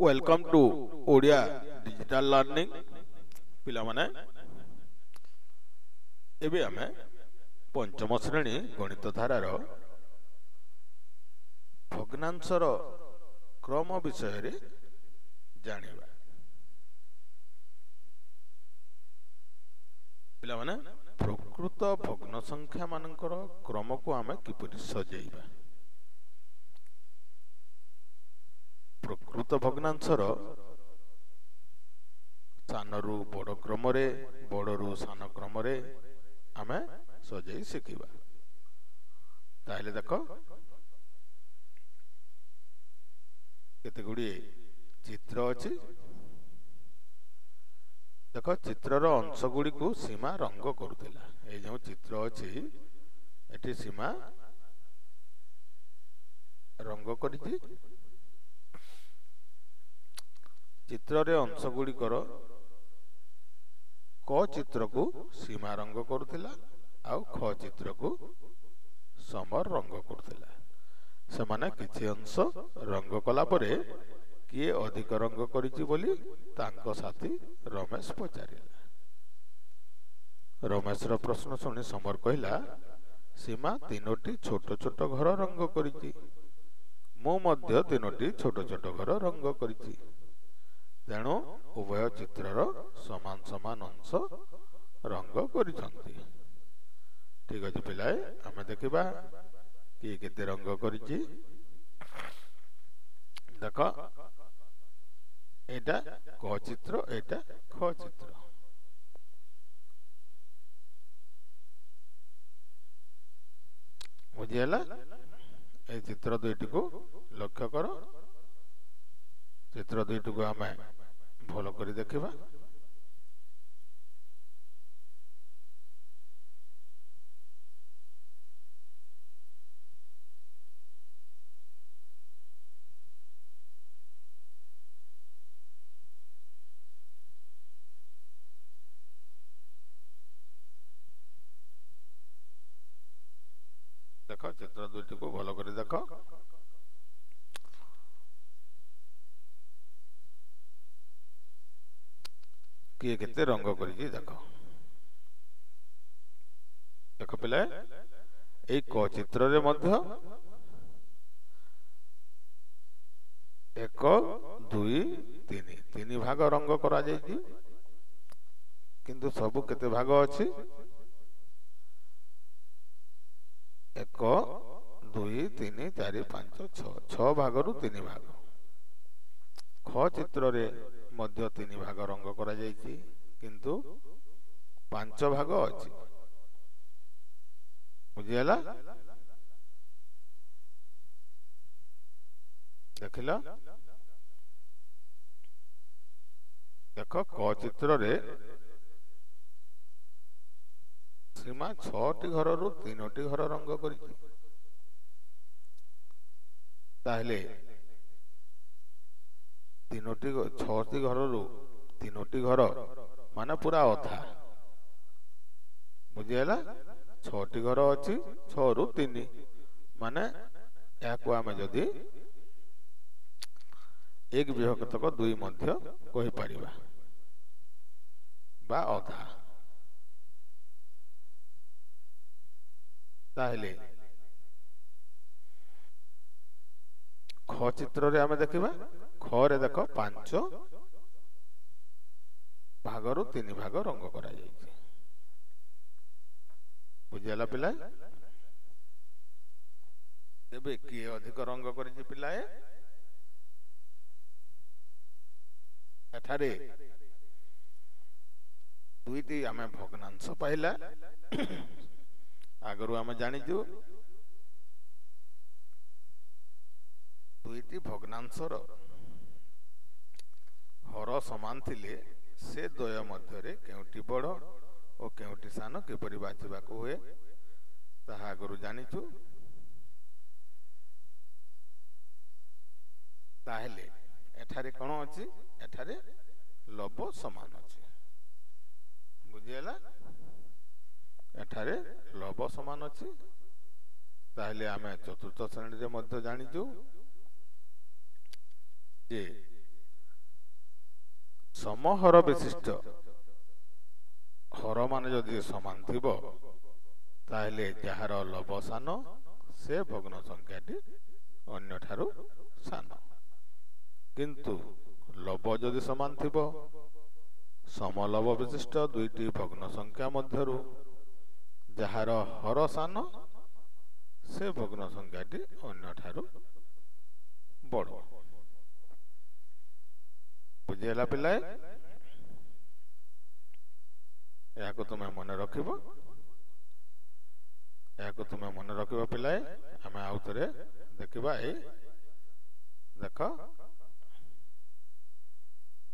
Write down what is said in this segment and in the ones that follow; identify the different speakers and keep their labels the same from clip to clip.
Speaker 1: Welcome to Odia digital learning ପିଲାମାନେ ଏବେ ଆମେ ପଞ୍ଚମ ଶ୍ରେଣୀ ଗଣିତ ଧାରାର ଭଗ୍ନାଂଶର କ୍ରମ ବିଷୟରେ ଜାଣିବା ପିଲାମାନେ ପ୍ରକୃତ ଭଗ୍ନ ସଂଖ୍ୟା ମାନଙ୍କର କ୍ରମକୁ ଆମେ କିପରି ସଜେଇବା ପ୍ରକୃତ ଭଗ୍ନାଂଶର ସାନରୁ ବଡ଼ କ୍ରମରେ ବଡ଼ରୁ ସାନ କ୍ରମରେ ଆମେ ସଜେଇ ଶିଖିବା। ତାହେଲେ ଦେଖ କେତେ ଗୁଡ଼ିଏ ଚିତ୍ର ଅଛି? ଦେଖ ଚିତ୍ରର ଅଂଶ ଗୁଡ଼ିକୁ ସୀମା ରଙ୍ଗ କରୁଥିଲା। ଏଇ ଯେଉଁ ଚିତ୍ର ଅଛି ଏଠି ସୀମା ରଙ୍ଗ କରିଛି। ଚିତ୍ରରେ ଅଂଶ ଗୁଡ଼ିକର କ ଚିତ୍ରକୁ ସୀମା ରଙ୍ଗ କରୁଥିଲା ଆଉ ଖ ଚିତ୍ରକୁ ସମର ରଙ୍ଗ କରୁଥିଲା। ସେମାନେ କିଛି ଅଂଶ ରଙ୍ଗ କଲା ପରେ କିଏ ଅଧିକ ରଙ୍ଗ କରିଛି ବୋଲି ତାଙ୍କ ସାଥୀ ରମେଶ ପଚାରିଲା। ରମେଶର ପ୍ରଶ୍ନ ଶୁଣି ସମର କହିଲା ସୀମା ତିନୋଟି ଛୋଟ ଛୋଟ ଘର ରଙ୍ଗ କରିଛି। ମୁଁ ମଧ୍ୟ ତିନୋଟି ଛୋଟ ଛୋଟ ଘର ରଙ୍ଗ କରିଛି। ତେଣୁ ଉଭୟ ଚିତ୍ରର ସମାନ ସମାନ ଅଂଶ ରଙ୍ଗ କରିଛନ୍ତି। ଠିକ ଅଛି ପିଲାଏ ଆମେ ଦେଖିବା କିଏ କେତେ ରଙ୍ଗ କରିଛି। ଦେଖ ଏଇଟା କ ଚିତ୍ର ଏଇଟା ଖ ଚିତ୍ର। ବୁଝିହେଲା? এই ଚିତ୍ର ଦୁଇଟିକୁ ଲକ୍ଷ୍ୟ କର। ଚିତ୍ର ଦୁଇଟିକୁ ଆମେ ଭଲ କରି ଦେଖିବା ଦେଖ ଚିତ୍ର ଦୁଇଟିକୁ ଭଲ କରି ଦେଖ କିଏ କେତେ ରଙ୍ଗ କରିଛି ଦେଖ। ଦେଖ ପିଲା ଏଇ କ ଚିତ୍ରରେ ମଧ୍ୟ ଏକ ଦୁଇ ତିନି ତିନି ଭାଗ ରଙ୍ଗ କରାଯାଇଛି କିନ୍ତୁ ସବୁ କେତେ ଭାଗ ଅଛି? ଏକ ଦୁଇ ତିନି ଚାରି ପାଞ୍ଚ ଛଅ ଛଅ ଭାଗରୁ ତିନି ଭାଗ। ଖ ଚିତ୍ରରେ ମଧ୍ୟ ତିନି ଭାଗ ରଙ୍ଗ କରାଯାଇଛି କିନ୍ତୁ ପାଞ୍ଚ ଭାଗ ଅଛି ବୁଝିହେଲା ଦେଖିଲ ଦେଖ କ ଚିତ୍ରରେ ସୀମା ଛଅଟି ଘରରୁ ତିନୋଟି ଘର ରଙ୍ଗ କରିଛି। ତାହେଲେ ତିନୋଟି ଛଅଟି ଘରରୁ ତିନୋଟି ଘର ମାନେ ପୁରା ଅଧା। ବୁଝିହେଲା? ଛଅଟି ଘର ଅଛି ଛଅରୁ ତିନି। ମାନେ ଏହାକୁ ଆମେ ଯଦି ଏକ ବିଭକ୍ତକ ଦୁଇ ମଧ୍ୟ କହିପାରିବା। ବା ଅଧା। ତାହେଲେ ଖ ଚିତ୍ରରେ ଆମେ ଦେଖିବା? ଖରେ ଦେଖ ପାଞ୍ଚ ଭାଗରୁ ତିନି ଭାଗ ରଙ୍ଗ କରାଯାଇଛି। ବୁଝିଗଲା ପିଲା ତେବେ କିଏ ଅଧିକ ରଙ୍ଗ କରିଛି ପିଲାଏ? ଏଠାରେ ଦୁଇଟି ଆମେ ଭଗ୍ନାଂଶ ପାଇଲା। ଆଗରୁ ଆମେ ଜାଣିଛୁ ଦୁଇଟି ଭଗ୍ନାଂଶର ହର ସମାନ ଥିଲେ। ସେ ଦ୍ୱୟ ମଧ୍ୟରେ କେଉଁଟି ବଡ଼ ଓ କେଉଁଟି ସାନ କିପରି ବାଛିବାକୁ ହୁଏ ତାହା ଆଗରୁ ଜାଣିଛୁ ତାହେଲେ ଏଠାରେ କ'ଣ ଅଛି ଏଠାରେ ଲବ ସମାନ ଅଛି ବୁଝିହେଲା ଏଠାରେ ଲବ ସମାନ ଅଛି ତାହେଲେ ଆମେ ଚତୁର୍ଥ ଶ୍ରେଣୀରେ ମଧ୍ୟ ଜାଣିଛୁ ଯେ ସମହର ବିଶିଷ୍ଟ ହର ମାନେ ଯଦି ସମାନ ଥିବ ତାହେଲେ ଯାହାର ଲବ ସାନ ସେ ଭଗ୍ନ ସଂଖ୍ୟାଟି ଅନ୍ୟଠାରୁ ସାନ। କିନ୍ତୁ ଲବ ଯଦି ସମାନ ଥିବ ସମଲବ ବିଶିଷ୍ଟ ଦୁଇଟି ଭଗ୍ନ ସଂଖ୍ୟା ମଧ୍ୟରୁ ଯାହାର ହର ସାନ ସେ ଭଗ୍ନ ସଂଖ୍ୟାଟି ଅନ୍ୟଠାରୁ ବଡ଼। ବୁଝିହେଲା ପିଲାଏ ଏହାକୁ ତୁମେ ମନେ ରଖିବ ଏହାକୁ ତୁମେ ମନେ ରଖିବ ପିଲାଏ ଆମେ ଆଉ ଥରେ ଦେଖିବା ଏଇ ଦେଖ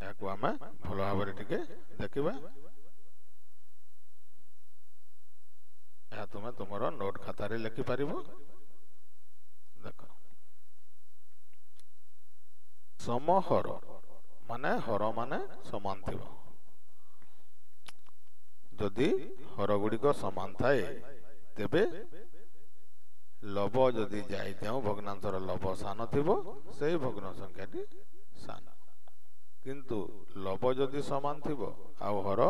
Speaker 1: ଏହାକୁ ଆମେ ଭଲ ଭାବରେ ଟିକେ ଦେଖିବା ଏହା ତୁମେ ତୁମର ନୋଟ୍ ଖାତାରେ ଲେଖିପାରିବ ଦେଖ ସମହର ମାନେ ହର ମାନେ ସମାନ ଥିବ। ଯଦି ହର ଗୁଡ଼ିକ ସମାନ ଥାଏ ତେବେ ଲବ ଯଦି ଯାଇ ଯେଉଁ ଭଗ୍ନାଂଶର ଲବ ସାନ ଥିବ ସେହି ଭଗ୍ନ ସଂଖ୍ୟାଟି ସାନ। କିନ୍ତୁ ଲବ ଯଦି ସମାନ ଥିବ ଆଉ ହର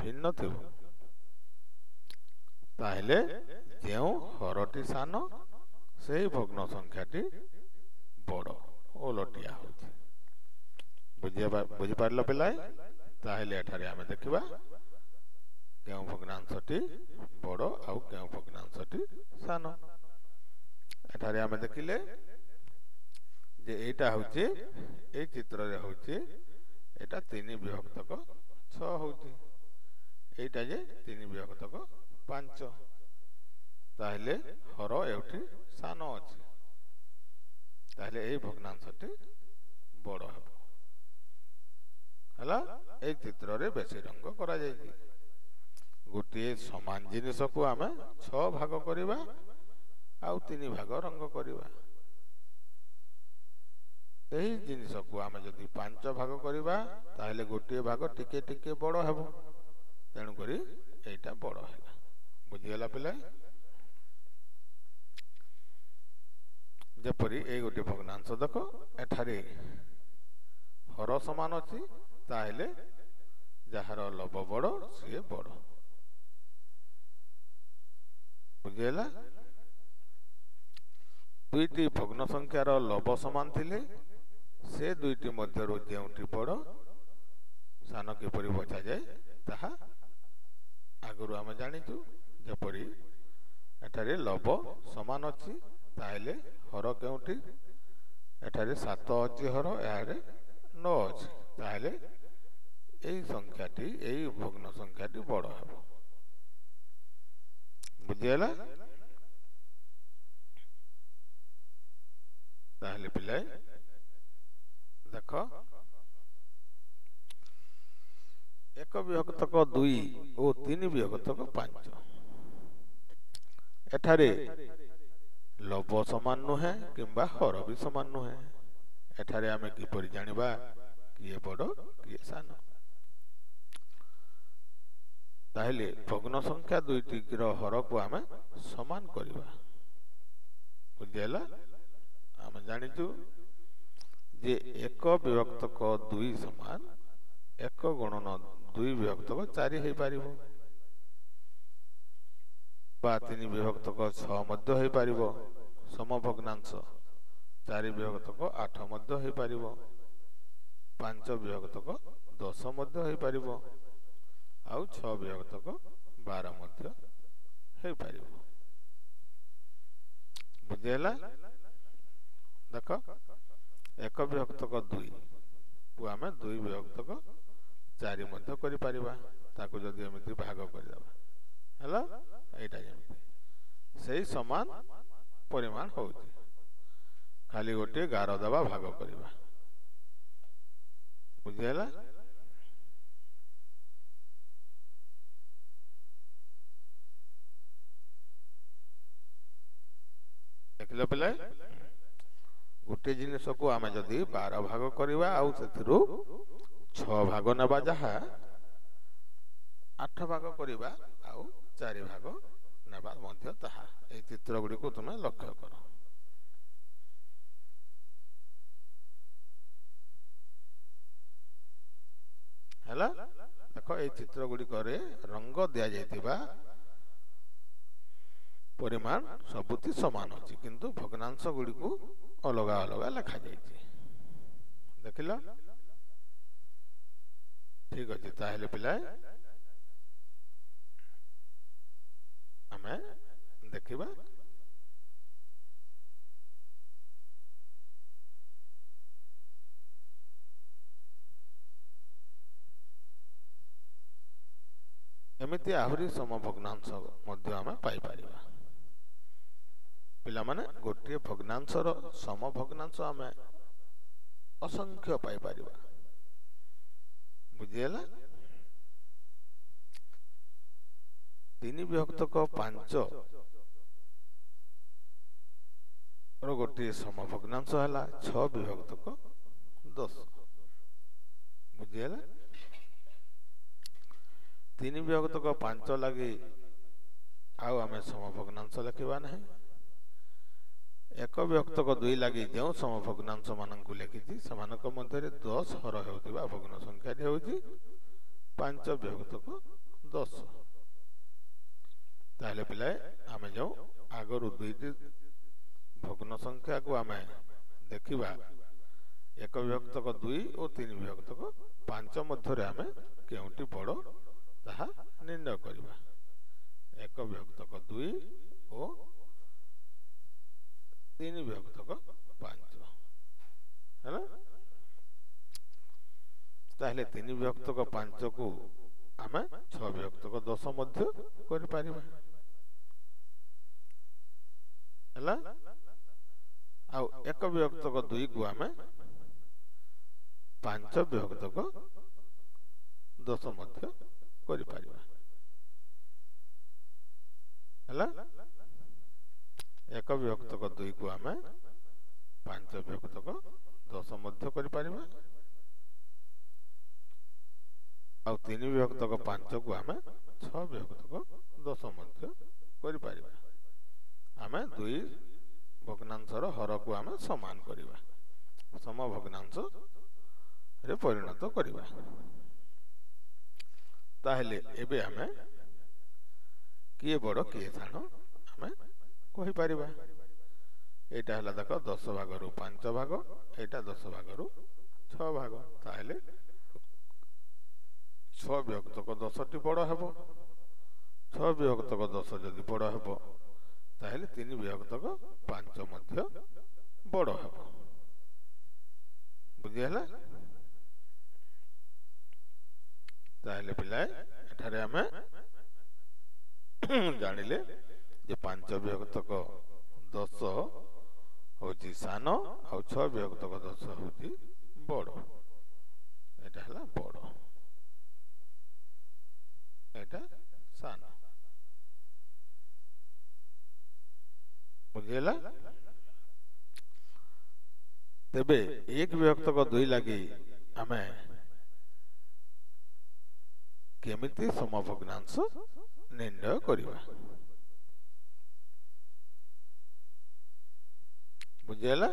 Speaker 1: ଭିନ୍ନ ଥିବ ତାହେଲେ ଯେଉଁ ହରଟି ସାନ ସେହି ଭଗ୍ନ ସଂଖ୍ୟାଟି ବଡ଼ ଓଲଟିଆ ହେଉଛି ବୁଝିପାରିଲ ପିଲାଏ ତାହେଲେ ଏଠାରେ ଆମେ ଦେଖିବା କେଉଁ ଭଗ୍ନାଂଶଟି ବଡ଼ ଆଉ କେଉଁ ଭଗ୍ନାଂଶଟି ସାନ ଏଠାରେ ଆମେ ଦେଖିଲେ ଯେ ଏଇଟା ହଉଛି ଏଇ ଚିତ୍ରରେ ହଉଛି ଏଇଟା ତିନି ବିଭକ୍ତକ ଛଅ ହଉଛି ଏଇଟା ଯେ ତିନି ବିଭକ୍ତକ ପାଞ୍ଚ ତାହେଲେ ହର ଏଉଠି ସାନ ଅଛି ତାହେଲେ ଏଇ ଭଗ୍ନାଂଶଟି ବଡ଼ ହେବ ହେଲା? ଏଇ ଚିତ୍ରରେ ବେଶୀ ରଙ୍ଗ କରାଯାଇଛି ଗୋଟିଏ ସମାନ ଜିନିଷକୁ ଆମେ ଛଅ ଭାଗ କରିବା ଆଉ ତିନି ଭାଗ ରଙ୍ଗ କରିବା। ଏହି ଜିନିଷକୁ ଆମେ ଯଦି ପାଞ୍ଚ ଭାଗ କରିବା ତାହେଲେ ଗୋଟିଏ ଭାଗ ଟିକେ ଟିକେ ବଡ଼ ହେବ। ତେଣୁକରି ଏଇଟା ବଡ଼ ହେଲା। ବୁଝିଗଲା ପିଲା? ଯେପରି ଏଇ ଗୋଟେ ଭଗ୍ନାଂଶ ଦେଖ ଏଠାରେ ହର ସମାନ ଅଛି ତାହେଲେ ଯାହାର ଲବ ବଡ଼ ସିଏ ବଡ଼। ବୁଝିହେଲା? ଦୁଇଟି ଭଗ୍ନ ସଂଖ୍ୟାର ଲବ ସମାନ ଥିଲେ ସେ ଦୁଇଟି ମଧ୍ୟରୁ ଯେଉଁଟି ବଡ଼ ସାନ କିପରି ବଛାଯାଏ ତାହା ଆଗରୁ ଆମେ ଜାଣିଛୁ। ଯେପରି ଏଠାରେ ଲବ ସମାନ ଅଛି ତାହେଲେ ହର କେଉଁଠି? ଏଠାରେ ସାତ ଅଛି ହର ଏହାରେ ନଅ ଅଛି। ତାହେଲେ संख्याटी भग्न संख्या बड़ हम बुझे पिल देख एक विभक्त दुई और तीन विभक्त पाँच एठारे लब सामान नुहे कि हर भी सामान नुहे एठारे आम किपर जाणी किए बड़ किए सान ତାହେଲେ ଭଗ୍ନ ସଂଖ୍ୟା ଦୁଇଟିର ହରକୁ ଆମେ ସମାନ କରିବା। ବୁଝିହେଲା ଆମେ ଜାଣିଛୁ ଯେ ଏକ ବିଭକ୍ତକ ଦୁଇ ସମାନ ଏକ ଗଣନ ଦୁଇ ବିଭକ୍ତକ ଚାରି ହେଇପାରିବ ବା ତିନି ବିଭକ୍ତକ ଛଅ ମଧ୍ୟ ହେଇପାରିବ ସମଭଗ୍ନାଂଶ ଚାରି ବିଭକ୍ତକ ଆଠ ମଧ୍ୟ ହେଇପାରିବ ପାଞ୍ଚ ବିଭକ୍ତକ ଦଶ ମଧ୍ୟ ହେଇପାରିବ। ଆଉ ଛଅ ବିଭକ୍ତକ ବାର ମଧ୍ୟ ହେଇପାରିବ। ବୁଝିହେଲା? ଦେଖ ଏକ ବିଭକ୍ତକ ଦୁଇ କୁ ଆମେ ଦୁଇ ବିଭକ୍ତକ ଚାରି ମଧ୍ୟ କରିପାରିବା। ତାକୁ ଯଦି ଏମିତି ଭାଗ କରିଦେବା। ହେଲା? ଏଇଟା ଯେମିତି। ସେଇ ସମାନ ପରିମାଣ ହଉଛି। ଖାଲି ଗୋଟିଏ ଗାର ଦେବା ଭାଗ କରିବା। ବୁଝିହେଲା? ଦେଖିଲ ପିଲା ଗୋଟେ ଜିନିଷକୁ ଆମେ ଯଦି ବାର ଭାଗ କରିବା ଆଉ ସେଥିରୁ ଛଅ ଭାଗ ନେବା ଯାହା ଆଠ ଭାଗ କରିବା ଆଉ ଚାରି ଭାଗ ନେବା ମଧ୍ୟ ତାହା। এই ଚିତ୍ର ଗୁଡ଼ିକୁ ତୁମେ ଲକ୍ଷ୍ୟ କର। ହେଲା? ଦେଖ ଏଇ ଚିତ୍ର ଗୁଡ଼ିକରେ ରଙ୍ଗ ଦିଆଯାଇଥିବା ପରିମାଣ ସବୁଠି ସମାନ ଅଛି। କିନ୍ତୁ ଭଗ୍ନାଂଶ ଗୁଡ଼ିକୁ ଅଲଗା ଅଲଗା ଲେଖାଯାଇଛି। ଦେଖିଲ? ଠିକ ଅଛି ତାହେଲେ ପିଲାଏ ଆମେ ଦେଖିବା। ଏମିତି ଆହୁରି ସମଭଗ୍ନାଂଶ ମଧ୍ୟ ଆମେ ପାଇପାରିବା। ପିଲାମାନେ ଗୋଟିଏ ଭଗ୍ନାଂଶର ସମଭଗ୍ନାଂଶ ଆମେ ଅସଂଖ୍ୟ ପାଇପାରିବା। ବୁଝିହେଲା? ତିନି ବିଭକ୍ତକ ପାଞ୍ଚ ର ଗୋଟିଏ ସମଭଗ୍ନାଂଶ ହେଲା ଛଅ ବିଭକ୍ତକ ଦଶ। ବୁଝିହେଲା? ତିନି ବିଭକ୍ତକ ପାଞ୍ଚ ଲାଗି ଆଉ ଆମେ ସମଭଗ୍ନାଂଶ ଲେଖିବା ନାହିଁ। ଏକ ବିଭକ୍ତକ ଦୁଇ ଲାଗି ଯେଉଁ ସମଭଗ୍ନାଂଶ ମାନଙ୍କୁ ଲେଖିଛି ସେମାନଙ୍କ ମଧ୍ୟରେ ଦଶ ହର ହେଉଥିବା ଭଗ୍ନ ସଂଖ୍ୟାଟି ହେଉଛି ପାଞ୍ଚ ବିଭକ୍ତକ ଦଶ। ତାହେଲେ ପିଲାଏ ଆମେ ଯେଉଁ ଆଗରୁ ଦୁଇଟି ଭଗ୍ନ ସଂଖ୍ୟାକୁ ଆମେ ଦେଖିବା ଏକ ବିଭକ୍ତକ ଦୁଇ ଓ ତିନି ବିଭକ୍ତକ ପାଞ୍ଚ ମଧ୍ୟରେ ଆମେ କେଉଁଟି ବଡ଼ ତାହା ନିର୍ଣ୍ଣୟ କରିବା। ଏକ ବିଭକ୍ତକ ଦୁଇ ଓ ତିନି ବିଭକ୍ତକ ପାଞ୍ଚ ହେଲା ତାହେଲେ ତିନି ବିଭକ୍ତକ ପାଞ୍ଚକୁ ଆମେ ଛଅ ବିଭକ୍ତକ ଦଶ ମଧ୍ୟ କରିପାରିବା ହେଲା ଆଉ ଏକ ବିଭକ୍ତକ ଦୁଇକୁ ଆମେ ପାଞ୍ଚ ବିଭକ୍ତକ ଦଶ ମଧ୍ୟ କରିପାରିବା ହେଲା ଏକ ବିଭକ୍ତକ ଦୁଇକୁ ଆମେ ପାଞ୍ଚ ବିଭକ୍ତକ ଦଶ ମଧ୍ୟ କରିପାରିବା। ଆଉ ତିନି ବିଭକ୍ତକ ପାଞ୍ଚକୁ ଆମେ ଛଅ ବିଭକ୍ତକ ଦଶ ମଧ୍ୟ କରିପାରିବା। ଆମେ ଦୁଇ ଭଗ୍ନାଂଶର ହରକୁ ଆମେ ସମାନ କରିବା। ସମ ଭଗ୍ନାଂଶରେ ପରିଣତ କରିବା। ତାହେଲେ ଏବେ ଆମେ କିଏ ବଡ଼ କିଏ ସାନ ଆମେ କହିପାରିବା? ଏଇଟା ହେଲା ଦେଖ ଦଶ ଭାଗରୁ ପାଞ୍ଚ ଭାଗ ଏଇଟା ଦଶ ଭାଗରୁ ଛଅ ଭାଗ। ତାହେଲେ ଛଅ ବିଭକ୍ତକ ଦଶଟି ବଡ଼ ହେବ। ଛଅ ବିଭକ୍ତକ ଦଶ ଯଦି ବଡ଼ ହେବ ତାହେଲେ ତିନି ବିଭକ୍ତକ ପାଞ୍ଚ ମଧ୍ୟ ବଡ଼ ହେବ। ବୁଝିହେଲା? ତାହେଲେ ପିଲାଏ ଏଠାରେ ଆମେ ଜାଣିଲେ ଯେ ପାଞ୍ଚ ବିଭକ୍ତକ ଦଶ ହଉଛି ସାନ ଆଉ ଛଅ ବିଭକ୍ତକ ଦଶ ହଉଛି ବଡ଼। ଏଟା ହେଲା ବଡ଼। ଏଟା ସାନ। ବୁଝିହେଲା? ତେବେ ଏକ ବିଭକ୍ତକ ଦୁଇ ଲାଗି ଆମେ କେମିତି ସମଭଗ୍ନାଂଶ ନିର୍ଣ୍ଣୟ କରିବା? ବୁଝିହେଲା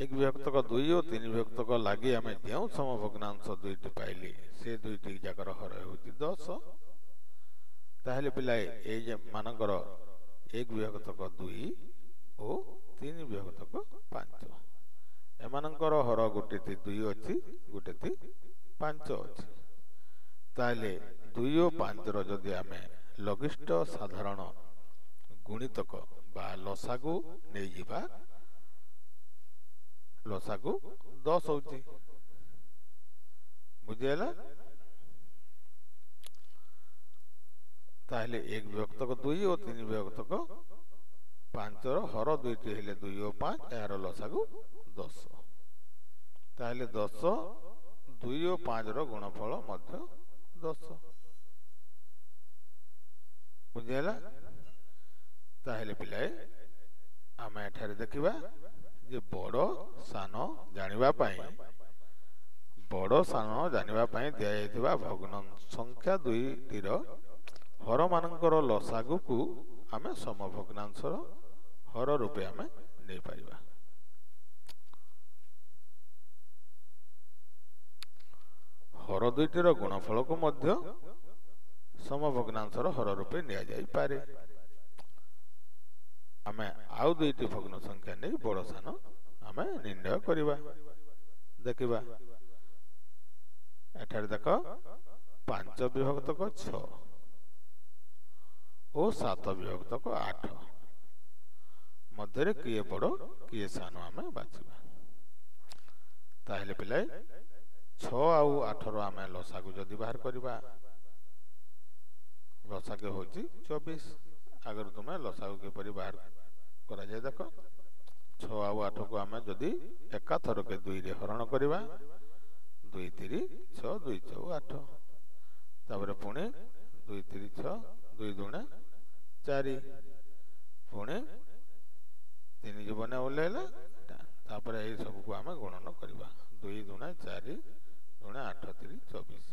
Speaker 1: ଏକ ବିଭକ୍ତକ ଦୁଇ ଓ ତିନି ବିଭକ୍ତକ ଲାଗି ଆମେ ଯେଉଁ ସମଭଗ୍ନାଂଶ ଦୁଇଟି ପାଇଲେ ସେ ଦୁଇଟି ଯାକର ହର ହେଉଛି ଦଶ ତାହେଲେ ପିଲାଏ ଏଇ ଯେ ମାନଙ୍କର ଏକ ବିଭକ୍ତକ ଦୁଇ ଓ ତିନି ବିଭକ୍ତକ ପାଞ୍ଚ ଏମାନଙ୍କର ହର ଗୋଟେ ଦୁଇ ଅଛି ଗୋଟେ ପାଞ୍ଚ ଅଛି ତାହେଲେ ଦୁଇ ଓ ପାଞ୍ଚର ଯଦି ଆମେ ଲଘିଷ୍ଠ ସାଧାରଣ ଗୁଣିତକ ବା ଲସାଗୁ ନେଇଯିବା ଲସାଗୁ ଦଶ ହଉଛି ବୁଝିହେଲା ତାହେଲେ ଏକ ବିଭକ୍ତକ ଦୁଇ ଓ ତିନି ବିଭକ୍ତକ ପାଞ୍ଚର ହର ଦୁଇଟି ହେଲେ ଦୁଇ ଓ ପାଞ୍ଚ ଏହାର ଲସାଗୁ ଦଶ ତାହେଲେ ଦଶ ଦୁଇ ଓ ପାଞ୍ଚର ଗୁଣଫଳ ମଧ୍ୟ ଦଶ ବୁଝିହେଲା ତାହେଲେ ପିଲାଏ ଆମେ ଏଠାରେ ଦେଖିବା ଯେ ବଡ଼ ସାନ ଜାଣିବା ପାଇଁ ବଡ଼ ସାନ ଜାଣିବା ପାଇଁ ଦିଆଯାଇଥିବା ଭଗ୍ନ ସଂଖ୍ୟା ଦୁଇଟିର ହରମାନଙ୍କର ଲସାଗୁକୁ ଆମେ ସମଭଗ୍ନାଂଶର ହର ରୂପେ ଆମେ ନେଇପାରିବା ହର ଦୁଇଟିର ଗୁଣଫଳକୁ ମଧ୍ୟ ସମଭଗ୍ନାଂଶର ହର ରୂପେ ନିଆଯାଇପାରେ ଆମେ ଆଉ ଦୁଇଟି ଭଗ୍ନ ସଂଖ୍ୟା ନେଇ ବଡ଼ ସାନ ଆମେ ନିର୍ଣ୍ଣୟ କରିବା ଦେଖିବା ଏଠାରେ ଦେଖ ପାଞ୍ଚ ବିଭକ୍ତକ ଛଅ ଓ ସାତ ବିଭକ୍ତକ ଆଠ ମଧ୍ୟରେ କିଏ ବଡ଼ କିଏ ସାନ ଆମେ ବାଛିବା ତାହେଲେ ପିଲାଏ ଛଅ ଆଉ ଆଠର ଆମେ ଲସାକୁ ଯଦି ବାହାର କରିବା ଲସାକୁ ହେଉଛି ଚବିଶ ଆଗରୁ ତୁମେ ଲସାକୁ କିପରି ବାହାର କରାଯାଏ ଦେଖ। ଛଅ ଆଉ ଆଠକୁ ଆମେ ଯଦି ଏକାଥରକେ ଦୁଇରେ ହରଣ କରିବା ଦୁଇ ତିରି ଛଅ ଦୁଇ ଛଅ ଆଠ। ତାପରେ ପୁଣି ଦୁଇ ତିରି ଛଅ ଦୁଇ ଦୁଣେ ଚାରି। ପୁଣି ତିନି ଜୀବନ ଓହ୍ଲେଇଲା ତାପରେ ଏଇ ସବୁକୁ ଆମେ ଗଣନ କରିବା। ଦୁଇ ଦୁଣେ ଚାରି ଦୁଣେ ଆଠ ତିରି ଚବିଶ।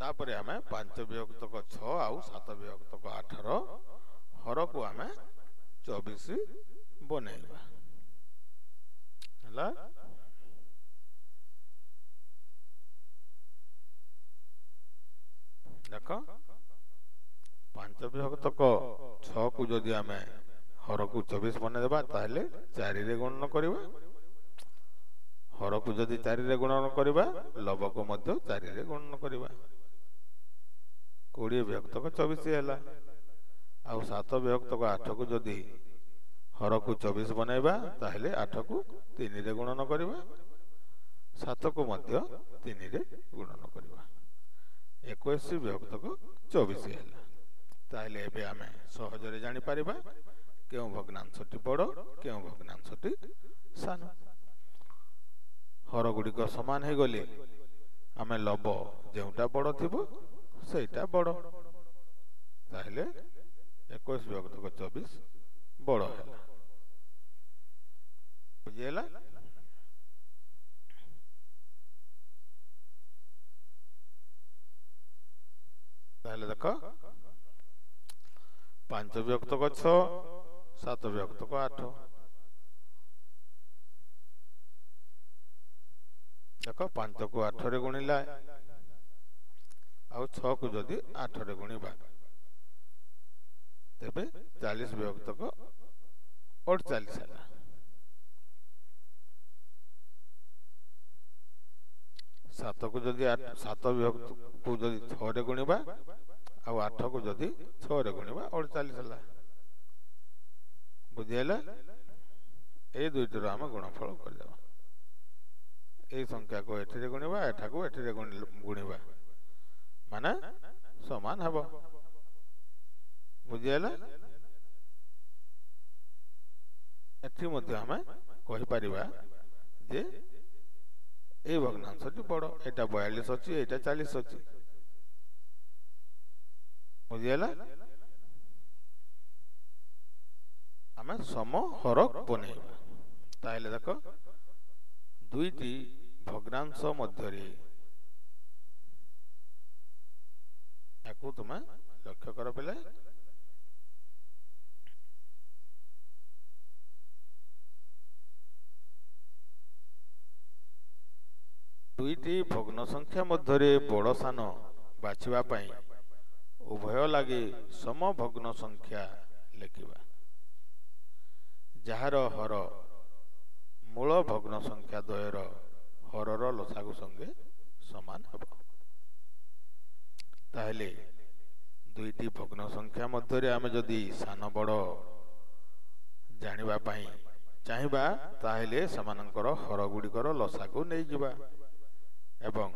Speaker 1: ତାପରେ ଆମେ ପାଞ୍ଚ ବିଭକ୍ତକ ଛଅ ଆଉ ସାତ ବିଭକ୍ତକ ଆଠର ହରକୁ ଆମେ ଚବିଶ ବନେଇବା। ହେଲା? ଦେଖ ପାଞ୍ଚ ବିଭକ୍ତକ ଛଅକୁ ଯଦି ଆମେ ହରକୁ ଚବିଶ ବନେଇଦେବା ତାହେଲେ ଚାରିରେ ଗଣନ କରିବା। ହରକୁ ଯଦି ଚାରିରେ ଗୁଣନ କରିବା ଲବକୁ ମଧ୍ୟ ଚାରିରେ ଗଣନ କରିବା। କୋଡ଼ିଏ ବିଭକ୍ତକ ଚବିଶ ହେଲା। ଆଉ ସାତ ବିଭକ୍ତକ ଆଠକୁ ଯଦି ହରକୁ ଚବିଶ ବନେଇବା ତାହେଲେ ଆଠକୁ ତିନିରେ ଗୁଣନ କରିବା। ସାତକୁ ମଧ୍ୟ ତିନିରେ ଗୁଣନ କରିବା। ଏକୋଇଶ ବିଭକ୍ତକ ଚବିଶ ହେଲା। ତାହେଲେ ଏବେ ଆମେ ସହଜରେ ଜାଣିପାରିବା କେଉଁ ଭଗ୍ନାଂଶଟି ବଡ଼ କେଉଁ ଭଗ୍ନାଂଶଟି ସାନ। ହର ଗୁଡ଼ିକ ସମାନ ହେଇଗଲେ ଆମେ ଲବ ଯେଉଁଟା ବଡ଼ ଥିବ সেইটা বড় তাহলে একুশ যোগ দক চব্বিশ বড় হল বুঝি হল তাহলে দেখ পাঁচ বিভক্তক ছ সাত বিভক্তক আঠ দেখ পাঁচকু আঠরে গুণিলা ଆଉ ଛଅକୁ ଯଦି ଆଠରେ ଗୁଣିବା ତେବେ ଚାଳିଶ ବିଭକ୍ତକ ଅଠଚାଳିଶ ହେଲା। ସାତକୁ ଯଦି ସାତ ବିଭକ୍ତକୁ ଯଦି ଛଅରେ ଗୁଣିବା ଆଉ ଆଠକୁ ଯଦି ଛଅରେ ଗୁଣିବା ଅଠଚାଳିଶ ହେଲା। ବୁଝିହେଲା? ଏଇ ଦୁଇଟିର ଆମେ ଗୁଣଫଳ କରିଦେବା। ଏଇ ସଂଖ୍ୟାକୁ ଏଠିରେ ଗୁଣିବା ଏଠାକୁ ଏଠିରେ ଗୁଣିବା। ମାନେ ସମାନ ହେବ ବୁଝିହେଲା ଏଠି ମଧ୍ୟ ଆମେ କହିପାରିବା ଯେ ଏଇ ଭଗ୍ନାଂଶଟି ବଡ଼ ଏଇଟା ବୟାଳିଶ ଅଛି ଏଇଟା ଚାଳିଶ ଅଛି ବୁଝିହେଲା ଆମେ ସମହରକ ବନେଇବା ତାହେଲେ ଦେଖ ଦୁଇଟି ଭଗ୍ନାଂଶ ମଧ୍ୟରେ ୟାକୁ ତୁମେ ଲକ୍ଷ୍ୟ କର ପିଲେ। ଦୁଇଟି ଭଗ୍ନ ସଂଖ୍ୟା ମଧ୍ୟରେ ବଡ଼ ସାନ ବାଛିବା ପାଇଁ ଉଭୟ ଲାଗି ସମଭଗ୍ନ ସଂଖ୍ୟା ଲେଖିବା। ଯାହାର ହର ମୂଳ ଭଗ୍ନ ସଂଖ୍ୟା ଦ୍ୱୟର ହରର ଲସାଗୁ ସଙ୍ଗେ ସମାନ ହେବ। ତାହେଲେ ଦୁଇଟି ଭଗ୍ନ ସଂଖ୍ୟା ମଧ୍ୟରେ ଆମେ ଯଦି ସାନ ବଡ଼ ଜାଣିବା ପାଇଁ ଚାହିଁବା ତାହେଲେ ସେମାନଙ୍କର ହର ଗୁଡ଼ିକର ଲସାକୁ ନେଇଯିବା। ଏବଂ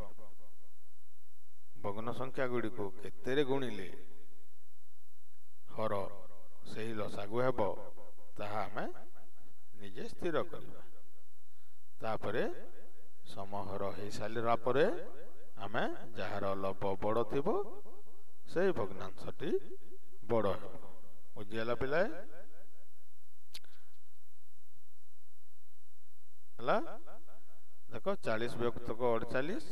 Speaker 1: ଭଗ୍ନ ସଂଖ୍ୟା ଗୁଡ଼ିକୁ କେତେରେ ଗୁଣିଲେ ହର ସେହି ଲସାଗୁ ହେବ ତାହା ଆମେ ନିଜେ ସ୍ଥିର କରିବା। ତାପରେ ସମହର ହେଇସାରିଲା ପରେ ଆମେ ଯାହାର ଲବ ବଡ଼ ଥିବ ସେଇ ଭଗ୍ନାଂଶଟି ବଡ଼ ହେବ। ବୁଝିଗଲା ପିଲାଏ? ହେଲା ଦେଖ ଚାଳିଶ ବିଭକ୍ତକ ଅଡ଼ଚାଳିଶ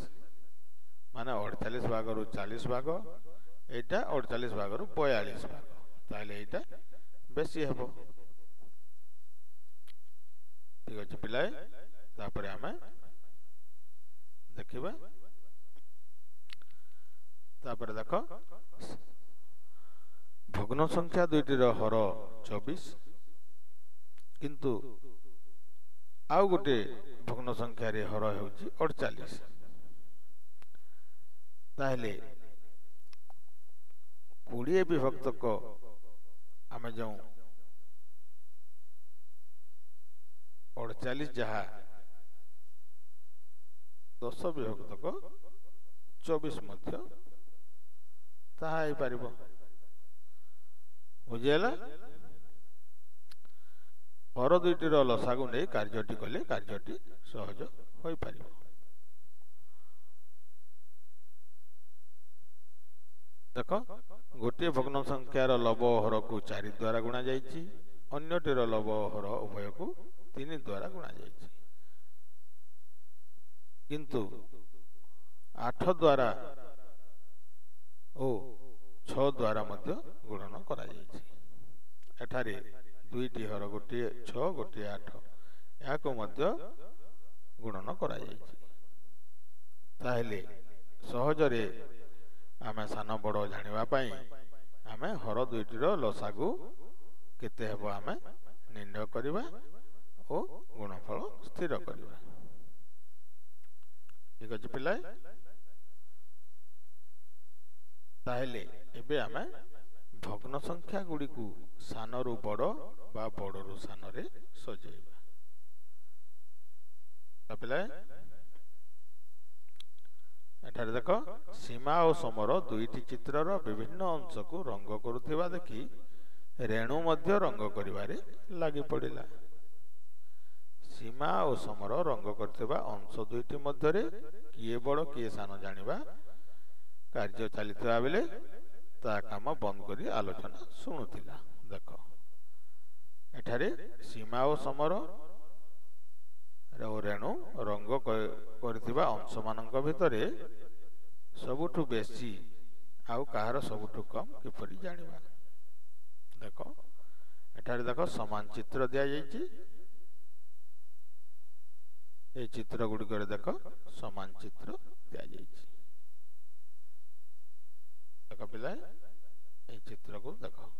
Speaker 1: ମାନେ ଅଡ଼ଚାଳିଶ ଭାଗରୁ ଚାଳିଶ ଭାଗ ଏଇଟା ଅଡ଼ଚାଳିଶ ଭାଗରୁ ବୟାଳିଶ ଭାଗ। ତାହେଲେ ଏଇଟା ବେଶୀ ହେବ। ଠିକ ଅଛି ପିଲାଏ ତାପରେ ଆମେ ଦେଖିବା तापर देख भग्न संख्या दुईटी हर चबिश किंतु आउ गोटे भग्न संख्यार हर हूँ अड़चालीस ताहले कोड़े विभक्त आम जो अड़चाश जहा दस विभक्त चबिश ତାହା ହେଇପାରିବ ବୁଝିହେଲା ହର ଦୁଇଟିର ଲସାକୁ ନେଇ କାର୍ଯ୍ୟଟି କଲେ କାର୍ଯ୍ୟଟି ସହଜ ହୋଇପାରିବ ଦେଖ ଗୋଟିଏ ଭଗ୍ନ ସଂଖ୍ୟାର ଲବ ହରକୁ ଚାରି ଦ୍ୱାରା ଗୁଣା ଯାଇଛି ଅନ୍ୟଟିର ଲବ ହର ଉଭୟକୁ ତିନି ଦ୍ୱାରା ଗୁଣା ଯାଇଛି କିନ୍ତୁ ଆଠ ଦ୍ୱାରା ଓ ଛଅ ଦ୍ୱାରା ମଧ୍ୟ ଗୁଣନ କରାଯାଇଛି। ଏଠାରେ ଦୁଇଟି ହର ଗୋଟିଏ ଛଅ ଗୋଟିଏ ଆଠ ଏହାକୁ ମଧ୍ୟ ଗୁଣନ କରାଯାଇଛି। ତାହେଲେ ସହଜରେ ଆମେ ସାନ ବଡ଼ ଜାଣିବା ପାଇଁ ଆମେ ହର ଦୁଇଟିର ଲସାଗୁ କେତେ ହେବ ଆମେ ନିର୍ଣ୍ଣୟ କରିବା ଓ ଗୁଣଫଳ ସ୍ଥିର କରିବା। ଠିକ ଅଛି ପିଲା ତାହେଲେ ଏବେ ଆମେ ଭଗ୍ନ ସଂଖ୍ୟା ଗୁଡ଼ିକୁ ସାନରୁ ବଡ଼ ବା ବଡ଼ରୁ ସାନରେ ସଜେଇବା। ଏଠାରେ ଦେଖ ସୀମା ଓ ସମର ଦୁଇଟି ଚିତ୍ରର ବିଭିନ୍ନ ଅଂଶକୁ ରଙ୍ଗ କରୁଥିବା ଦେଖି ରେଣୁ ମଧ୍ୟ ରଙ୍ଗ କରିବାରେ ଲାଗି ପଡ଼ିଲା। ସୀମା ଓ ସମର ରଙ୍ଗ କରିଥିବା ଅଂଶ ଦୁଇଟି ମଧ୍ୟରେ କିଏ ବଡ଼ କିଏ ସାନ ଜାଣିବା କାର୍ଯ୍ୟ ଚାଲିଥିବା ବେଳେ ତା କାମ ବନ୍ଦ କରି ଆଲୋଚନା ଶୁଣୁଥିଲା। ଦେଖ ଏଠାରେ ସୀମା ଓ ସମର ରେଣୁ ରଙ୍ଗ କରିଥିବା ଅଂଶମାନଙ୍କ ଭିତରେ ସବୁଠୁ ବେଶୀ ଆଉ କାହାର ସବୁଠୁ କମ୍ କିପରି ଜାଣିବା? ଦେଖ ଏଠାରେ ଦେଖ ସମାନ ଚିତ୍ର ଦିଆଯାଇଛି। ଏ ଚିତ୍ର ଗୁଡ଼ିକରେ ଦେଖ ସମାନ ଚିତ୍ର ଦିଆଯାଇଛି। ଦେଖ ପିଲା ଏ ଚିତ୍ରକୁ ଦେଖ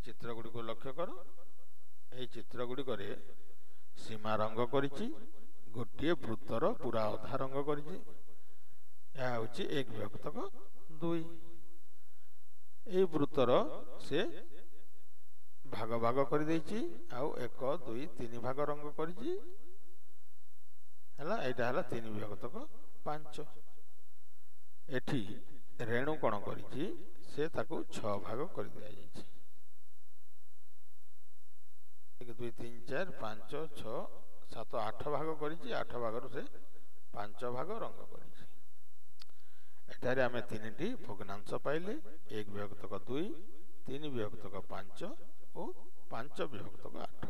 Speaker 1: ଚିତ୍ର ଗୁଡ଼ିକୁ ଲକ୍ଷ୍ୟ କର ଏହି ଚିତ୍ର ଗୁଡ଼ିକରେ ସୀମା ରଙ୍ଗ କରିଛି ଗୋଟିଏ ବୃତ୍ତର ପୁରା ଅଧା ରଙ୍ଗ କରିଛି ଏହା ହେଉଛି ଏକ ବ୍ୟକ୍ତକ ଦୁଇ ଏଇ ବୃତ୍ତର ସେ ଭାଗ ଭାଗ କରିଦେଇଛି ଆଉ ଏକ ଦୁଇ ତିନି ଭାଗ ରଙ୍ଗ କରିଛି ହେଲା ଏଇଟା ହେଲା ତିନି ବିଭକ୍ତକ ପାଞ୍ଚ। ଏଠି ରେଣୁ କ'ଣ କରିଛି ସେ ତାକୁ ଛଅ ଭାଗ କରିଦିଆଯାଇଛି ଏକ ଦୁଇ ତିନି ଚାରି ପାଞ୍ଚ ଛଅ ସାତ ଆଠ ଭାଗ କରିଛି ଆଠ ଭାଗରୁ ସେ ପାଞ୍ଚ ଭାଗ ରଙ୍ଗ କରିଛି। ଏଠାରେ ଆମେ ତିନିଟି ଭଗ୍ନାଂଶ ପାଇଲେ ଏକ ବିଭକ୍ତକ ଦୁଇ ତିନି ବିଭକ୍ତକ ପାଞ୍ଚ ଓ ପାଞ୍ଚ ବିଭକ୍ତକ ଆଠ।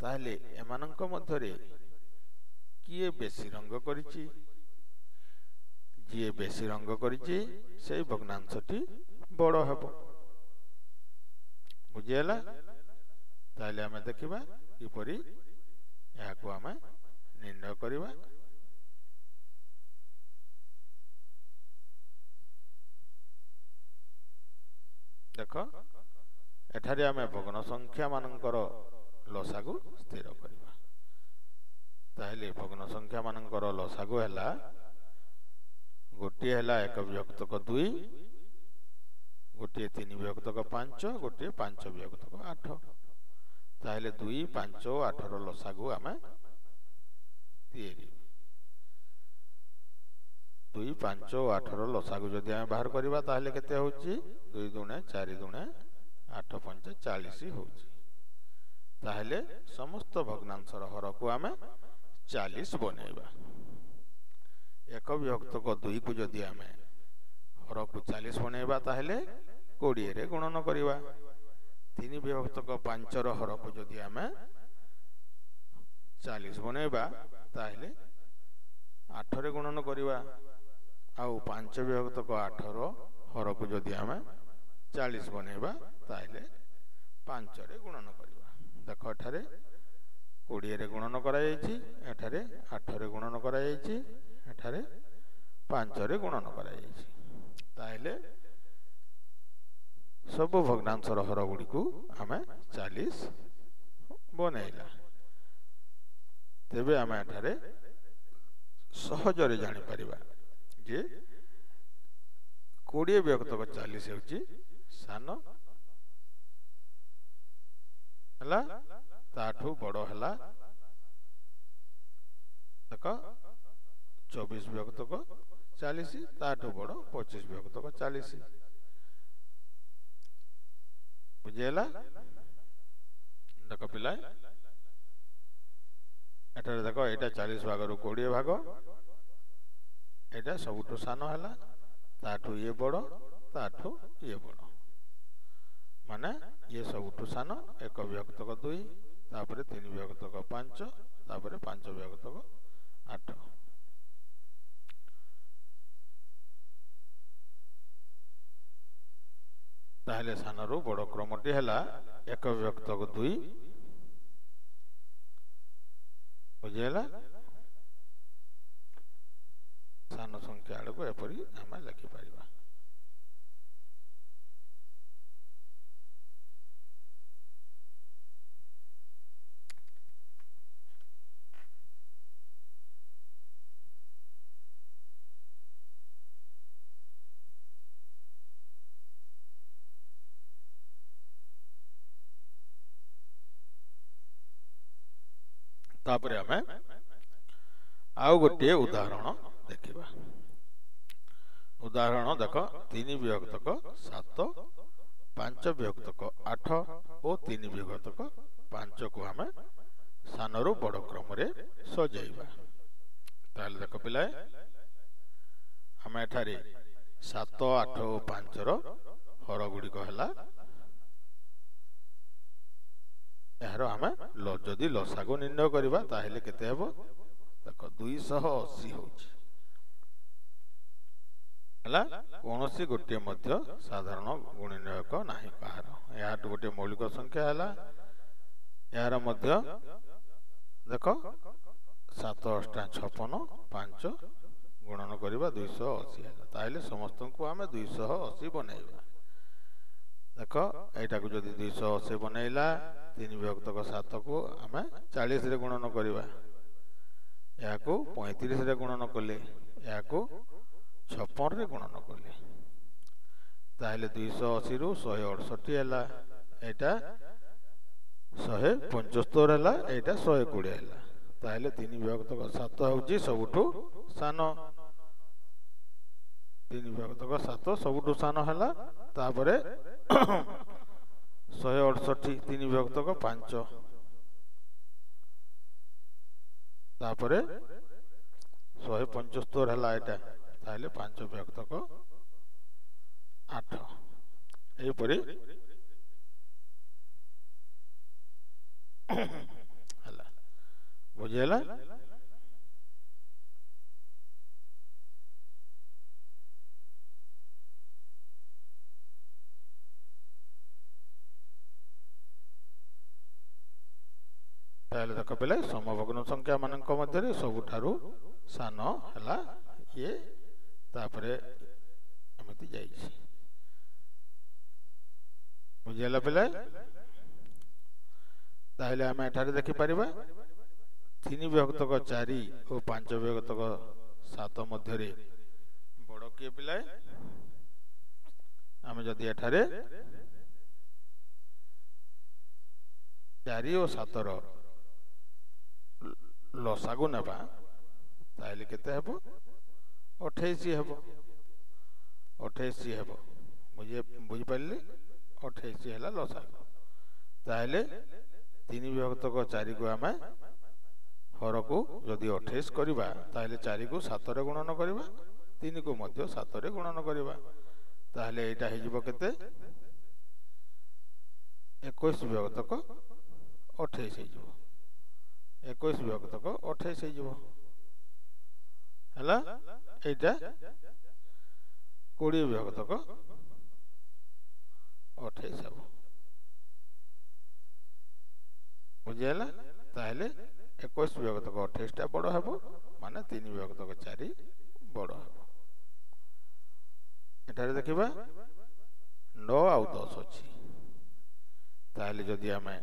Speaker 1: ତାହେଲେ ଏମାନଙ୍କ ମଧ୍ୟରେ କିଏ ବେଶୀ ରଙ୍ଗ କରିଛି? ଯିଏ ବେଶୀ ରଙ୍ଗ କରିଛି ସେଇ ଭଗ୍ନାଂଶଟି ବଡ଼ ହେବ। ବୁଝିହେଲା? ତାହେଲେ ଆମେ ଦେଖିବା କିପରି ଏହାକୁ ଆମେ ନିର୍ଣ୍ଣୟ କରିବା। ଦେଖ ଏଠାରେ ଆମେ ଭଗ୍ନ ସଂଖ୍ୟା ମାନଙ୍କର ଲସାଗୁ ସ୍ଥିର କରିବା ତାହେଲେ ଭଗ୍ନ ସଂଖ୍ୟା ମାନଙ୍କର ଲସାଗୁ ହେଲା ଗୋଟିଏ ହେଲା ଏକ ବିଭକ୍ତକ ଦୁଇ ଗୋଟିଏ ତିନି ବିଭକ୍ତକ ପାଞ୍ଚ ଗୋଟିଏ ପାଞ୍ଚ ବିଭକ୍ତକ ଆଠ ତାହେଲେ ଦୁଇ ପାଞ୍ଚ ଓ ଆଠର ଲସାଗୁ ଆମେ ତିଆରି দুই, পাঁচ, আঠর লসাগু যদি আমি বাহার করা তাহলে কেতে হচ্ছে দুই দুণে চারি দুণে আঠ পঞ্চ চাশ হচ্ছে তাহলে সমস্ত ভগ্নাংশর হরকু আমি চালিশ বনাইবা। এক বিভক্তক দুইকু যদি আমি হরকু চালিশ বনাইবা, তাহলে কোড়িয়ে গুণন করা তিন বিভক্তক পাঁচর হরকু যদি আমি চালিশ বনাইবা, তাহলে আঠরে গুণন করা ଆଉ ପାଞ୍ଚ ବିଭକ୍ତକ ଆଠର ହରକୁ ଯଦି ଆମେ ଚାଳିଶ ବନେଇବା ତାହେଲେ ପାଞ୍ଚରେ ଗୁଣନ କରିବା ଦେଖ ଏଠାରେ କୋଡ଼ିଏରେ ଗୁଣନ କରାଯାଇଛି ଏଠାରେ ଆଠରେ ଗୁଣନ କରାଯାଇଛି ଏଠାରେ ପାଞ୍ଚରେ ଗୁଣନ କରାଯାଇଛି ତାହେଲେ ସବୁ ଭଗ୍ନାଂଶର ହର ଗୁଡ଼ିକୁ ଆମେ ଚାଳିଶ ବନେଇଲା ତେବେ ଆମେ ଏଠାରେ ସହଜରେ ଜାଣିପାରିବା ଯେ କୋଡ଼ିଏ ବିଭକ୍ତକ ଚାଳିଶ ହେଉଛି ସାନ ହେଲା ତାଠୁ ବଡ଼ ହେଲା ଦେଖ ଚବିଶ ବିଭକ୍ତକ ଚାଳିଶ ତାଠୁ ବଡ଼ ପଚିଶ ବିଭକ୍ତକ ଚାଳିଶ। ବୁଝିହେଲା? ଦେଖ ପିଲା ଏଠାରେ ଦେଖ ଏଇଟା ଚାଳିଶ ଭାଗରୁ କୋଡ଼ିଏ ଭାଗ। ଏଇଟା ସବୁଠୁ ସାନ ହେଲା ତାଠୁ ଇଏ ବଡ଼ ତାଠୁ ଇଏ ବଡ଼। ମାନେ ଇଏ ସବୁଠୁ ସାନ ଏକ ବିଭକ୍ତକ ଦୁଇ ତାପରେ ତିନି ବିଭକ୍ତକ ପାଞ୍ଚ ତାପରେ ପାଞ୍ଚ ବିଭକ୍ତକ ଆଠ। ତାହେଲେ ସାନରୁ ବଡ଼ କ୍ରମଟି ହେଲା ଏକ ବିଭକ୍ତକ ଦୁଇ। ବୁଝିହେଲା? ସାନ ସଂଖ୍ୟା ଆଡ଼କୁ ଏପରି ଆମେ ଲେଖିପାରିବା। ତାପରେ ଆମେ ଆଉ ଗୋଟିଏ ଉଦାହରଣ ଦେଖିବା। ଉଦାହରଣ ଦେଖ ତିନି ବିଭକ୍ତକ ସାତ ପାଞ୍ଚ ବିଭକ୍ତକ ଆଠ ଓ ତିନି ବିଭକ୍ତକ ପାଞ୍ଚକୁ ଆମେ ସାନରୁ ବଡ଼ କ୍ରମରେ ସଜାଇବା। ତାହେଲେ ଦେଖ ପିଲାଏ ଆମେ ଏଠାରେ ସାତ ଆଠ ଓ ପାଞ୍ଚର ହର ଗୁଡ଼ିକ ହେଲା। ଏହାର ଆମେ ଯଦି ଲସାଗୁ ନିର୍ଣ୍ଣୟ କରିବା ତାହେଲେ କେତେ ହେବ? ଦେଖ ଦୁଇଶହ ଅଶୀ ହେଉଛି। ହେଲା? କୌଣସି ଗୋଟିଏ ମଧ୍ୟ ସାଧାରଣ ଗୁଣିନୟକ ନାହିଁ କାହାର। ଏହାଠୁ ଗୋଟିଏ ମୌଳିକ ସଂଖ୍ୟା ହେଲା। ଏହାର ମଧ୍ୟ ଦେଖ ସାତ ଅଷ୍ଟା ଛପନ ପାଞ୍ଚ ଗୁଣନ କରିବା ଦୁଇଶହ ଅଶୀ ହେଲା। ତାହେଲେ ସମସ୍ତଙ୍କୁ ଆମେ ଦୁଇଶହ ଅଶୀ ବନେଇବା। ଦେଖ ଏଇଟାକୁ ଯଦି ଦୁଇଶହ ଅଶୀ ବନେଇଲା ତିନି ବିଭକ୍ତକ ସାତକୁ ଆମେ ଚାଳିଶରେ ଗୁଣନ କରିବା। ଏହାକୁ ପଇଁତିରିଶରେ ଗୁଣନ କଲେ। ଏହାକୁ ଛପନରେ ଗୁଣନ କଲେ। ତାହେଲେ ଦୁଇଶହ ଅଶୀରୁ ଶହେ ଅଠଷଠି ହେଲା ଏଇଟା ଶହେ ପଞ୍ଚସ୍ତର ହେଲା ଏଇଟା ଶହେ କୋଡ଼ିଏ ହେଲା। ତାହେଲେ ତିନି ବିଭକ୍ତକ ସାତ ହେଉଛି ସବୁଠୁ ସାନ। ତିନି ବିଭକ୍ତକ ସାତ ସବୁଠୁ ସାନ ହେଲା ତାପରେ ଶହେ ଅଠଷଠି ତିନି ବିଭକ୍ତକ ପାଞ୍ଚ। ତାପରେ ଶହେ ପଞ୍ଚସ୍ତର ହେଲା ଏଇଟା। ତାହେଲେ ପାଞ୍ଚ ବିଭକ୍ତକ ଆଠ ଏହିପରି ହେଲା ବୁଝିହେଲା ତାହେଲେ ଦେଖ ପିଲେ ସମଭଗ୍ନ ସଂଖ୍ୟା ମାନଙ୍କ ମଧ୍ୟରେ ସବୁଠାରୁ ସାନ ହେଲା ଇଏ ତାପରେ ଏମିତି ଯାଇଛି ବୁଝିହେଲା ପିଲେ ତାହେଲେ ଆମେ ଏଠାରେ ଦେଖିପାରିବା ତିନି ବିଭକ୍ତକ ଚାରି ଓ ପାଞ୍ଚ ବିଭକ୍ତକ ସାତ ମଧ୍ୟରେ ବଡ଼ କିଏ ପିଲାଏ ଆମେ ଯଦି ଏଠାରେ ଚାରି ଓ ସାତର ଲସାଗୁ ନେବା ତାହେଲେ କେତେ ହେବ ଅଠେଇଶ ହେବ ଅଠେଇଶ ହେବ ବୁଝି ବୁଝିପାରିଲେ ଅଠେଇଶ ହେଲା ଲସାଗୁ ତାହେଲେ ତିନି ବିଭକ୍ତକ ଚାରିକୁ ଆମେ ହରକୁ ଯଦି ଅଠେଇଶ କରିବା ତାହେଲେ ଚାରିକୁ ସାତରେ ଗୁଣନ କରିବା ତିନିକୁ ମଧ୍ୟ ସାତରେ ଗୁଣନ କରିବା ତାହେଲେ ଏଇଟା ହେଇଯିବ କେତେ ଏକୋଇଶ ବିଭକ୍ତକ ଅଠେଇଶ ହେଇଯିବ ଏକୋଇଶ ବିଭକ୍ତକ ଅଠେଇଶ ହେଇଯିବ ହେଲା ଏଇଟା କୋଡ଼ିଏ ବିଭକ୍ତକ ଅଠେଇଶ ହେବ। ବୁଝିହେଲା? ତାହେଲେ ଏକୋଇଶ ବିଭକ୍ତକ ଅଠେଇଶଟା ବଡ଼ ହେବ ମାନେ ତିନି ବିଭକ୍ତକ ଚାରି ବଡ଼ ହେବ। ଏଠାରେ ଦେଖିବା ନଅ ଆଉ ଦଶ ଅଛି। ତାହେଲେ ଯଦି ଆମେ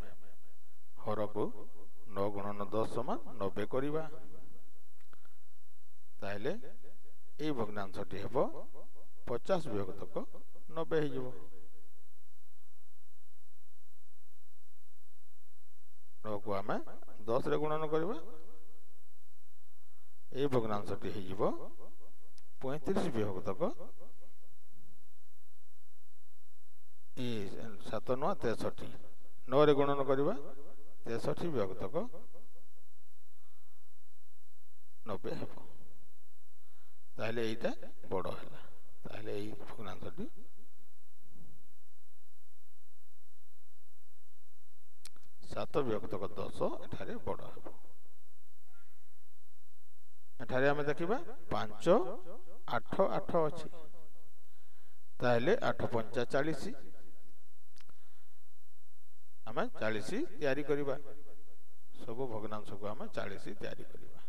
Speaker 1: ହରକୁ ନଅ ଗୁଣନ ଦଶ ସମାନ ନବେ କରିବା ତାହେଲେ ଏଇ ଭଗ୍ନାଂଶଟି ହେବ ପଚାଶ ବିଭକ୍ତକ ନବେ ହେଇଯିବ। ନଅକୁ ଆମେ ଦଶରେ ଗୁଣନ କରିବା। ଏଇ ଭଗ୍ନାଂଶଟି ହେଇଯିବ ପଇଁତିରିଶ ବିଭକ୍ତକ ଇ ସାତ ନୂଆ ତେଷଠି। ନଅରେ ଗୁଣନ କରିବା ତେଷଠି ବିଭକ୍ତକ ନବେ ହେବ। তাহলে এইটা বড় ହେଲା তাহলে এই ভগ্নাংশটি সাত বিভক্ত দশ এখানে বড় হব। এখানে আমি দেখিবা পাঁচ আঠ আঠ অছি তাহলে আঠ পঞ্চা চাশ আমি চাশ তৈরি করা সব ভগ্নাংশকে আমি চাশ তৈরি করা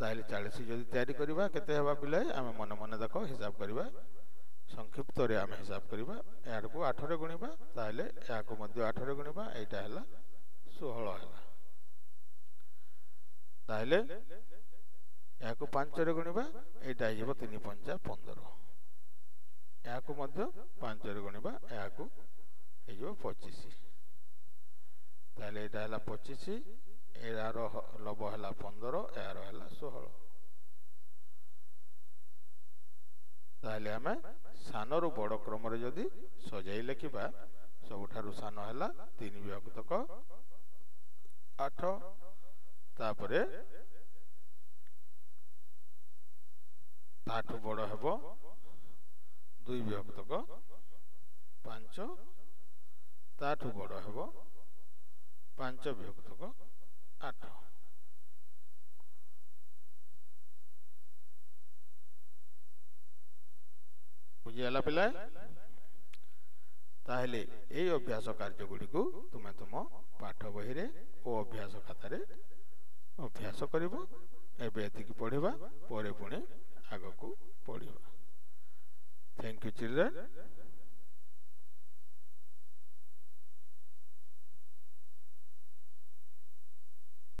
Speaker 1: ତାହେଲେ ଚାଳିଶ ଯଦି ତିଆରି କରିବା କେତେ ହେବା ପିଲାଏ ଆମେ ମନେ ମନେ ଦେଖ ହିସାବ କରିବା ସଂକ୍ଷିପ୍ତରେ ଆମେ ହିସାବ କରିବା ଏହାକୁ ଆଠରେ ଗୁଣିବା ତାହେଲେ ଏହାକୁ ମଧ୍ୟ ଆଠରେ ଗୁଣିବା ଏଇଟା ହେଲା ଷୋହଳ ହେଲା ତାହେଲେ ଏହାକୁ ପାଞ୍ଚରେ ଗୁଣିବା ଏଇଟା ହେଇଯିବ ତିନି ପଞ୍ଚା ପନ୍ଦର ଏହାକୁ ମଧ୍ୟ ପାଞ୍ଚରେ ଗୁଣିବା ଏହାକୁ ହେଇଯିବ ପଚିଶ ତାହେଲେ ଏଇଟା ହେଲା ପଚିଶ ଏହାର ଲବ ହେଲା ପନ୍ଦର ଏହାର ହେଲା ଷୋହଳ। ତାହେଲେ ଆମେ ସାନରୁ ବଡ଼ କ୍ରମରେ ଯଦି ସଜାଇ ଲେଖିବା ସବୁଠାରୁ ସାନ ହେଲା ତିନି ବିଭକ୍ତକ ଆଠ। ତାପରେ ତାଠୁ ବଡ଼ ହେବ ଦୁଇ ବିଭକ୍ତକ ପାଞ୍ଚ। ତାଠୁ ବଡ଼ ହେବ ପାଞ୍ଚ ବିଭକ୍ତକ ଆଠ ବୁଝିଗଲା ପିଲା? ତାହେଲେ ଏଇ ଅଭ୍ୟାସ କାର୍ଯ୍ୟ ଗୁଡ଼ିକୁ ତୁମେ ତୁମ ପାଠ ବହିରେ ଓ ଅଭ୍ୟାସ ଖାତାରେ ଅଭ୍ୟାସ କରିବ ଏବେ ଏତିକି ପଢ଼ିବା ପରେ ପୁଣି ଆଗକୁ ପଢ଼ିବା। Thank you children